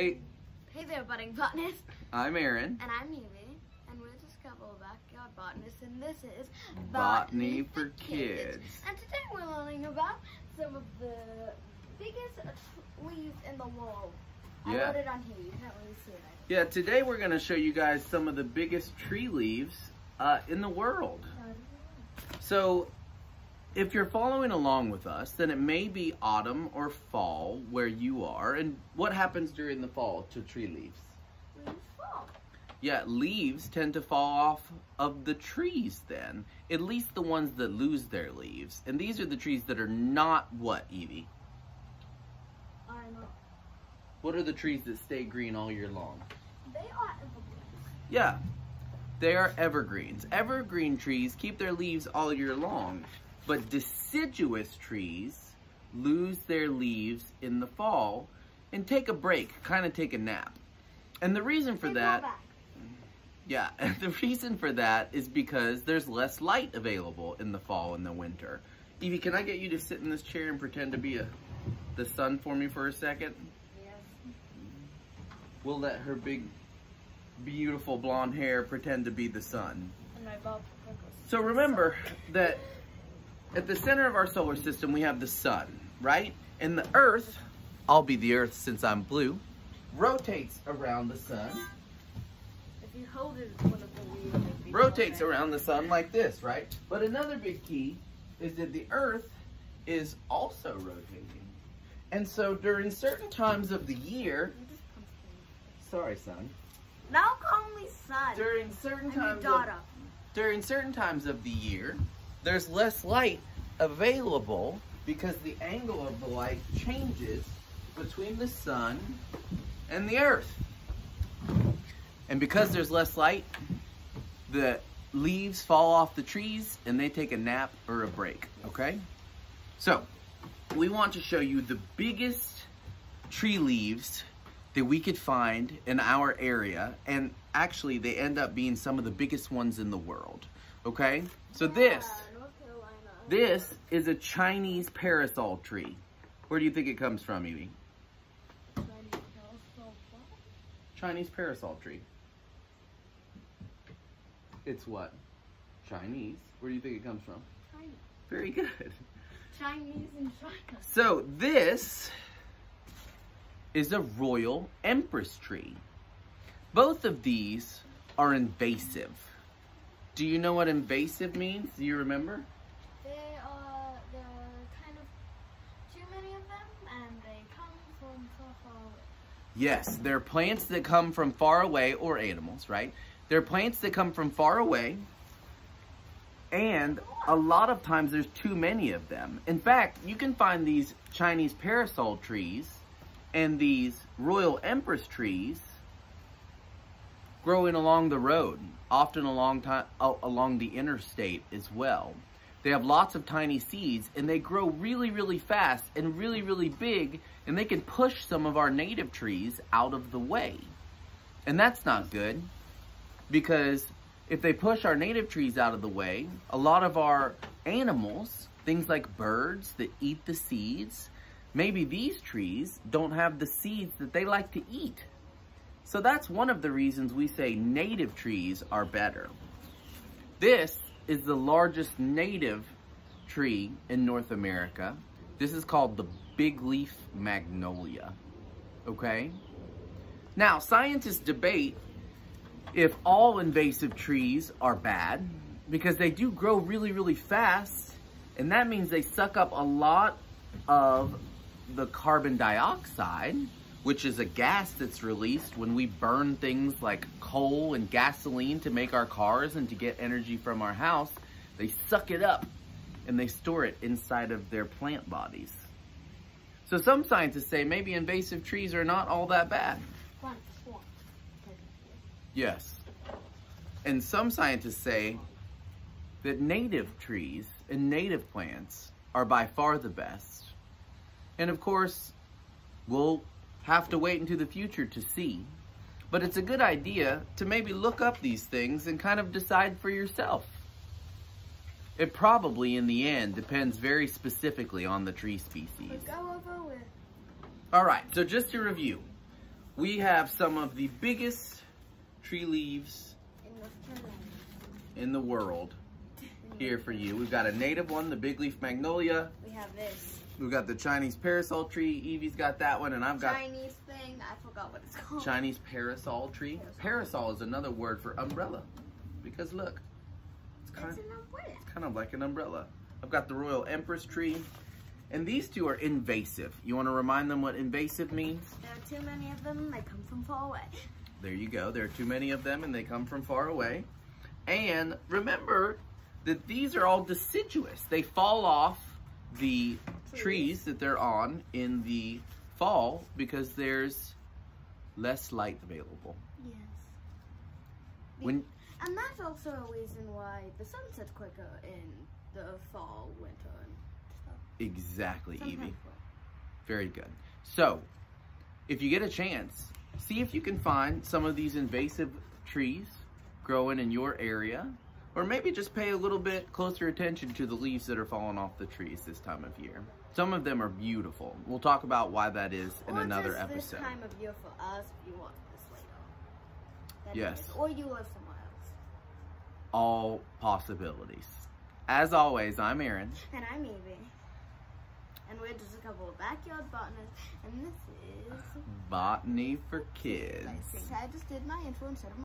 Hey, Hey there, budding botanists. I'm Aaron. And I'm Evie. And we're just a couple of backyard botanists, and this is Botany for Kids. And today we're learning about some of the biggest leaves in the world. I Yeah. wrote it on here. You can't really see it. Yeah, today we're going to show you guys some of the biggest tree leaves uh, in the world. So, if you're following along with us, then it may be autumn or fall where you are. And what happens during the fall to tree leaves? Leaves fall. Yeah, leaves tend to fall off of the trees then. At least the ones that lose their leaves. And these are the trees that are not what, Evie? I know. What are the trees that stay green all year long? They are evergreens. Yeah, they are evergreens. Evergreen trees keep their leaves all year long, but deciduous trees lose their leaves in the fall and take a break, kind of take a nap. And the reason for that, yeah, the reason for that is because there's less light available in the fall and the winter. Evie, can I get you to sit in this chair and pretend to be a the sun for me for a second? Yes. We'll let her big, beautiful blonde hair pretend to be the sun. And my bob prickles. So remember that at the center of our solar system, we have the sun, right? And the earth, I'll be the earth since I'm blue, rotates around the sun, If you hold it, one of the be rotates around the sun like this, right? But another big key is that the earth is also rotating. And so during certain times of the year, sorry son, Now call me son. during certain I'm your times of, daughter. during certain times of the year, there's less light available because the angle of the light changes between the sun and the earth. And because there's less light, the leaves fall off the trees and they take a nap or a break, okay? So, we want to show you the biggest tree leaves that we could find in our area and actually they end up being some of the biggest ones in the world okay so this. This is a chinese parasol tree. Where do you think it comes from evie? Chinese parasol chinese parasol tree. It's what? Chinese. Where do you think it comes from? China. very good. Chinese in China. so this is a royal empress tree. Both of these are invasive. Do you know what invasive means? Do you remember They are there are kind of too many of them, and they come from far, far away. Yes, they're plants that come from far away, or animals, right? They're plants that come from far away, and a lot of times there's too many of them. In fact, you can find these Chinese parasol trees and these royal empress trees growing along the road, often along, ti- uh, along the interstate as well. They have lots of tiny seeds and they grow really, really fast and really, really big and they can push some of our native trees out of the way. And that's not good because if they push our native trees out of the way, a lot of our animals, things like birds that eat the seeds, maybe these trees don't have the seeds that they like to eat. So that's one of the reasons we say native trees are better. This is the largest native tree in North America. This is called the big leaf magnolia. Okay? Now, scientists debate if all invasive trees are bad because they do grow really, really fast, and that means they suck up a lot of the carbon dioxide, which is a gas that's released when we burn things like coal and gasoline to make our cars and to get energy from our house. They suck it up and they store it inside of their plant bodies. So some scientists say maybe invasive trees are not all that bad. Yes. And some scientists say that native trees and native plants are by far the best. And of course, we'll have to wait into the future to see. But it's a good idea to maybe look up these things and kind of decide for yourself. It probably, in the end, depends very specifically on the tree species. But go over with. All right, so just to review, we have some of the biggest tree leaves In North Carolina. in the world here for you. We've got a native one, the big leaf magnolia. We have this We've got the Chinese parasol tree. Evie's got that one, and I've got Chinese thing. I forgot what it's called. Chinese parasol tree. Parasol. Parasol is another word for umbrella. Because look, it's kind It's umbrella. kind of like an umbrella. I've got the Royal Empress tree. And these two are invasive. You want to remind them what invasive means? There are too many of them. They come from far away. There you go. There are too many of them and they come from far away. And remember that these are all deciduous. They fall off the trees, Trees. that they're on in the fall because there's less light available. Yes. When And that's also a reason why the sun sets quicker in the fall, winter, and stuff. exactly, Evie. Sometimes fall. Very good. So, if you get a chance, see if you can find some of these invasive trees growing in your area. Or maybe just pay a little bit closer attention to the leaves that are falling off the trees this time of year. Some of them are beautiful. We'll talk about why that is in or another episode. this time of year for us if you want this later. That Yes. is- Or you live somewhere else. All possibilities. As always, I'm Aaron. And I'm Evie. And we're just a couple of backyard botanists. And this is... Botany for Kids. I think I just did my intro instead of